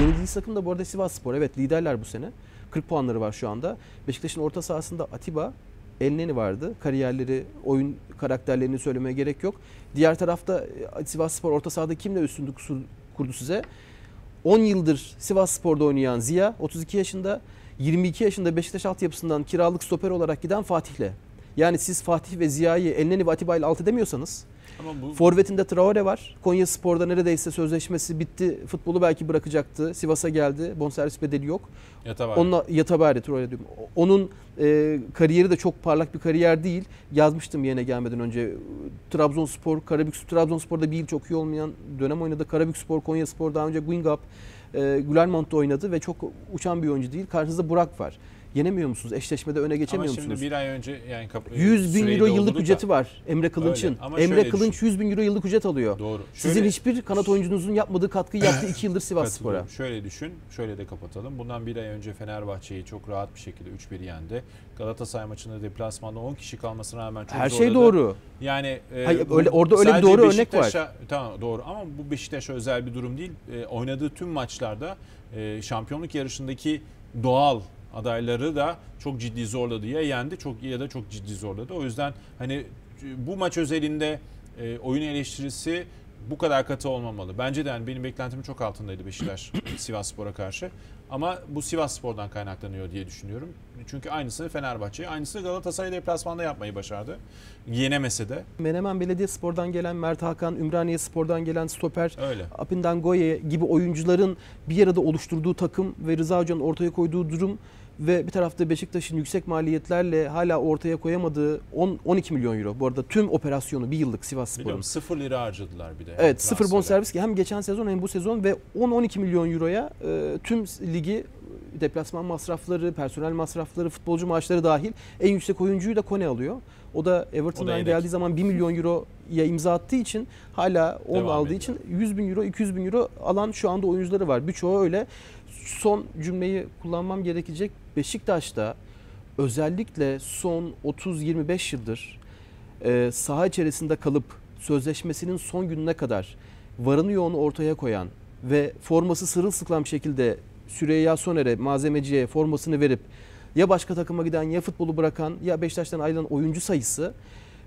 Yenildiği takım da bu arada Sivas Spor. Evet liderler bu sene. 40 puanları var şu anda. Beşiktaş'ın orta sahasında Atiba, Elneni vardı. Kariyerleri, oyun karakterlerini söylemeye gerek yok. Diğer tarafta e, Sivas Spor orta sahada kimle üstünlük kurdu size? 10 yıldır Sivas Spor'da oynayan Ziya, 32 yaşında, 22 yaşında Beşiktaş altyapısından kiralık stoper olarak giden Fatih'le. Yani siz Fatih ve Ziya'yı Elneni ve Atiba ile alt edemiyorsanız bu Forvet'inde Traore var. Konya Spor'da neredeyse sözleşmesi bitti. Futbolu belki bırakacaktı. Sivas'a geldi. Bonservis bedeli yok. yata var. Onunla Yatabari Traore diyorum. Onun e, kariyeri de çok parlak bir kariyer değil. Yazmıştım yine gelmeden önce. Trabzonspor, Karabük Trabzonspor'da bir çok iyi olmayan dönem oynadı. Karabükspor, Konya Spor daha önce Guingamp, e, Gülermont'ta oynadı ve çok uçan bir oyuncu değil. Karşınızda Burak var. Yenemiyor musunuz? Eşleşmede öne Ama geçemiyor şimdi musunuz? bir ay önce yani kap- 100 bin süreyi euro yıllık da- ücreti var Emre. Ama Emre Kılınç düşün. 100 bin euro yıllık ücret alıyor. Doğru. Sizin Şöyle- hiçbir kanat oyuncunuzun yapmadığı katkıyı yaptı 2 yıldır Sivas Spor'a. Şöyle düşün, şöyle de kapatalım. Bundan bir ay önce Fenerbahçe'yi çok rahat bir şekilde 3-1 yendi. Galatasaray maçında deplasmanda 10 kişi kalmasına rağmen çok Her şey doğru. Yani e, Hayır, öyle- orada öyle bir doğru örnek var. Tamam doğru ama bu Beşiktaş'a özel bir durum değil. E, oynadığı tüm maçlarda e, şampiyonluk yarışındaki doğal adayları da çok ciddi zorladı. Ya yendi çok ya da çok ciddi zorladı. O yüzden hani e, bu maç özelinde e, oyun eleştirisi bu kadar katı olmamalı. Bence de yani benim beklentimin çok altındaydı Beşiktaş Sivas Spor'a karşı. Ama bu Sivas Spor'dan kaynaklanıyor diye düşünüyorum. Çünkü aynısını Fenerbahçe, aynısını Galatasaray deplasmanda yapmayı başardı. Yenemese de Menemen Belediyespor'dan gelen Mert Hakan, Ümraniye Spor'dan gelen stoper, öyle. Apindan Goye gibi oyuncuların bir arada oluşturduğu takım ve Rıza Hoca'nın ortaya koyduğu durum ve bir tarafta Beşiktaş'ın yüksek maliyetlerle hala ortaya koyamadığı 10 12 milyon euro. Bu arada tüm operasyonu bir yıllık Sivas Spor'un. Biliyorum sıfır lira harcadılar bir de. Evet sıfır bonservis ki hem geçen sezon hem bu sezon ve 10-12 milyon euroya e, tüm ligi deplasman masrafları, personel masrafları, futbolcu maaşları dahil en yüksek oyuncuyu da Kone alıyor. O da Everton'dan yedek. geldiği zaman 1 milyon euroya imza attığı için hala 10 Devam aldığı ediyor. için 100 bin euro, 200 bin euro alan şu anda oyuncuları var. Birçoğu öyle. Son cümleyi kullanmam gerekecek. Beşiktaş'ta özellikle son 30-25 yıldır e, saha içerisinde kalıp sözleşmesinin son gününe kadar varını yoğunu ortaya koyan ve forması sırılsıklam şekilde Süreyya Soner'e, malzemeciye formasını verip ya başka takıma giden ya futbolu bırakan ya Beşiktaş'tan ayrılan oyuncu sayısı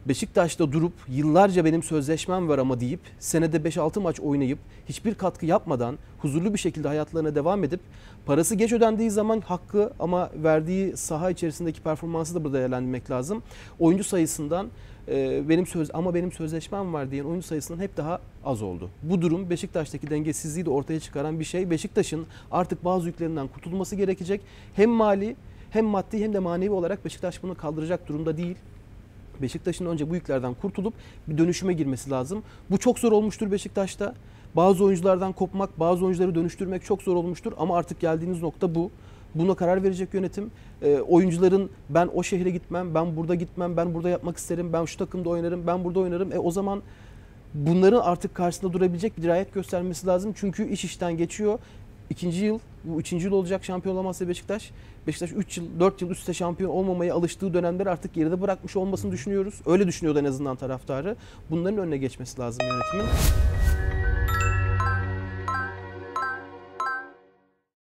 Beşiktaş'ta durup yıllarca benim sözleşmem var ama deyip senede 5-6 maç oynayıp hiçbir katkı yapmadan huzurlu bir şekilde hayatlarına devam edip parası geç ödendiği zaman hakkı ama verdiği saha içerisindeki performansı da burada değerlendirmek lazım. Oyuncu sayısından e, benim söz ama benim sözleşmem var diyen oyuncu sayısından hep daha az oldu. Bu durum Beşiktaş'taki dengesizliği de ortaya çıkaran bir şey. Beşiktaş'ın artık bazı yüklerinden kurtulması gerekecek. Hem mali hem maddi hem de manevi olarak Beşiktaş bunu kaldıracak durumda değil. Beşiktaş'ın önce bu yüklerden kurtulup bir dönüşüme girmesi lazım. Bu çok zor olmuştur Beşiktaş'ta. Bazı oyunculardan kopmak, bazı oyuncuları dönüştürmek çok zor olmuştur ama artık geldiğiniz nokta bu. Buna karar verecek yönetim. E, oyuncuların ben o şehre gitmem, ben burada gitmem, ben burada yapmak isterim, ben şu takımda oynarım, ben burada oynarım. E o zaman bunların artık karşısında durabilecek bir dirayet göstermesi lazım. Çünkü iş işten geçiyor. İkinci yıl, bu üçüncü yıl olacak şampiyon olamazsa Beşiktaş. Beşiktaş 3 yıl, 4 yıl üst üste şampiyon olmamaya alıştığı dönemleri artık geride bırakmış olmasını düşünüyoruz. Öyle düşünüyordu en azından taraftarı. Bunların önüne geçmesi lazım yönetimin.